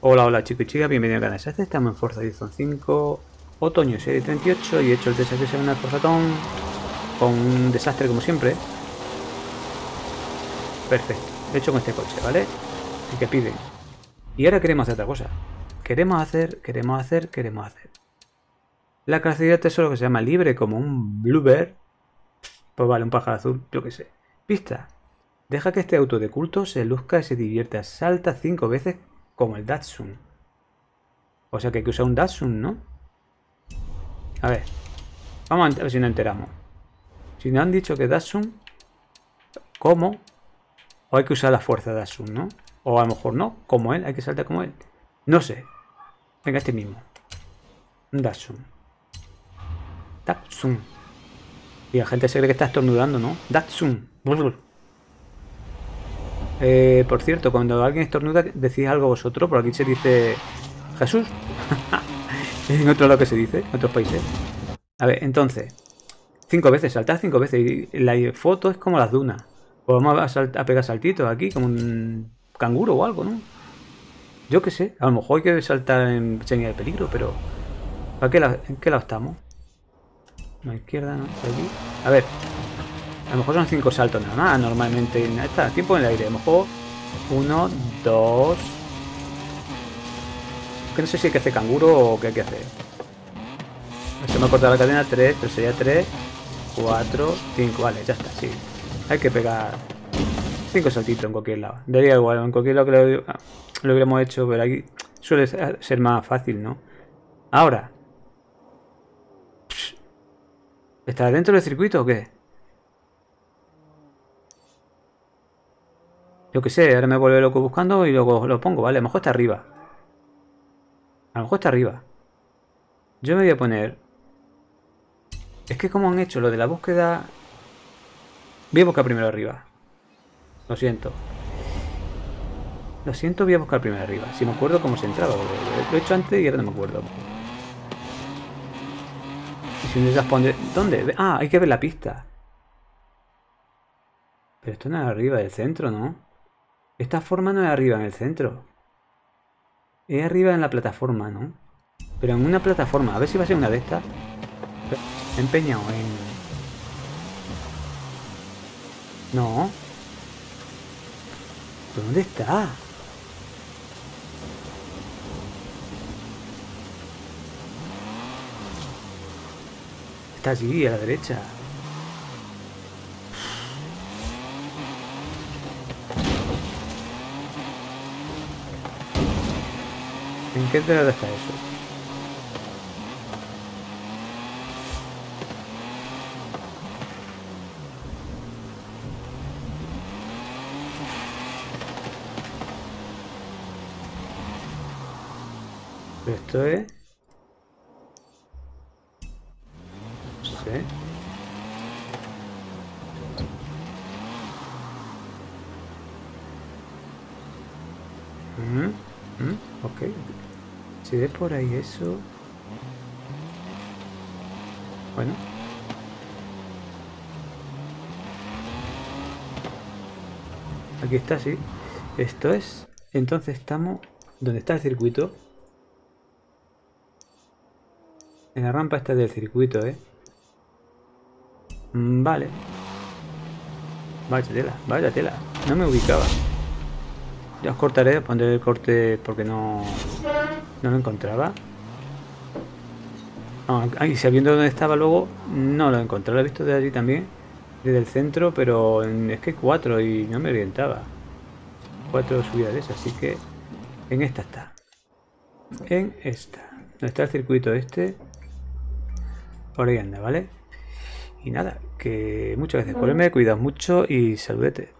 Hola, hola chicos y chicas, bienvenidos a Canal Estamos en Forza Horizon 5, otoño serie 38 y he hecho el test de una Forzatón con un desastre como siempre. Perfecto, he hecho con este coche, ¿vale? Así que piden. Y ahora queremos hacer otra cosa. Queremos hacer, queremos hacer, queremos hacer. La clase de tesoro que se llama libre como un bluebird. Pues vale, un pájaro azul, yo qué sé. Pista. Deja que este auto de culto se luzca y se divierta. Salta cinco veces como el Datsun. O sea que hay que usar un Datsun, ¿no? A ver. Vamos a ver si nos enteramos. Si nos han dicho que Datsun, ¿cómo? O hay que usar la fuerza de Datsun, ¿no? O a lo mejor no, como él, hay que saltar como él. No sé. Venga, este mismo. Un Datsun. Datsun. Y la gente se cree que está estornudando, ¿no? Datsun. Eh, por cierto, cuando alguien estornuda, decís algo vosotros, por aquí se dice Jesús. en otro lado que se dice, en otros países. A ver, entonces, cinco veces, saltar cinco veces. Y la foto es como las dunas. Pues vamos a, pegar saltitos aquí, como un canguro o algo, ¿no? Yo qué sé, a lo mejor hay que saltar en señal de peligro, pero ¿para qué ¿en qué lado estamos? A la izquierda, ¿no? A ver, a lo mejor son cinco saltos nada más, normalmente. Está tiempo en el aire. A lo mejor uno, dos. Que no sé si hay que hacer canguro o qué hay que hacer. Se me ha cortado la cadena, tres, pero sería tres, cuatro, cinco. Vale, ya está, sí. Hay que pegar cinco saltitos en cualquier lado. Daría igual, en cualquier lado que lo, lo hubiéramos hecho, pero aquí suele ser más fácil, ¿no? Ahora. ¿Está dentro del circuito o qué? Yo que sé, ahora me vuelve loco buscando y luego lo pongo, ¿vale? A lo mejor está arriba. A lo mejor está arriba. Yo me voy a poner... Es que como han hecho lo de la búsqueda... Voy a buscar primero arriba. Lo siento. Lo siento, voy a buscar primero arriba. Si me acuerdo cómo se entraba. Lo he hecho antes y ahora no me acuerdo. Y si me responde... ¿Dónde? Ah, hay que ver la pista. Pero esto no es arriba del centro, ¿no? Esta forma no es arriba en el centro. Es arriba en la plataforma, ¿no? Pero en una plataforma. A ver si va a ser una de estas. Empeñado en... No. ¿Dónde está? Está allí, a la derecha. ¿En qué lado está eso? Esto es... No sé. Mm, mm. Si ve por ahí eso... Bueno. Aquí está, sí. Esto es... Entonces estamos... ¿Dónde está el circuito? En la rampa está del circuito, ¿eh? Mm, vale. Vaya tela, vaya tela. No me ubicaba. Ya os cortaré, pondré el corte porque no, no lo encontraba. y sabiendo dónde estaba luego, no lo encontré. Lo he visto de allí también, desde el centro, pero es que cuatro y no me orientaba. Cuatro subidas de esas, así que en esta está. En esta. Donde está el circuito este. Por ahí anda, ¿vale? Y nada, que muchas gracias por verme, cuidado mucho y saludete.